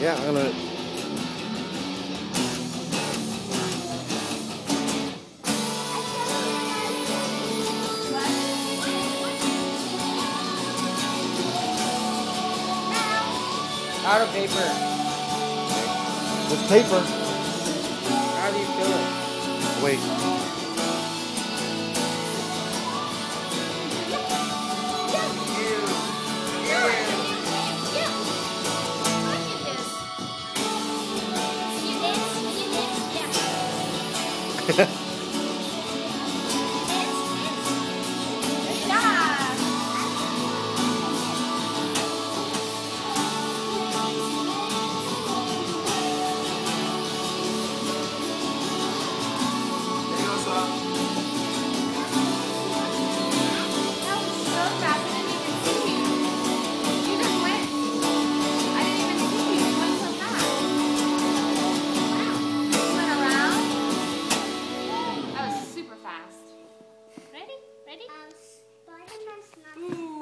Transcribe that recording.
gonna. Out of paper. There's paper. How do you fill it? Wait. Yeah. Ready? Um,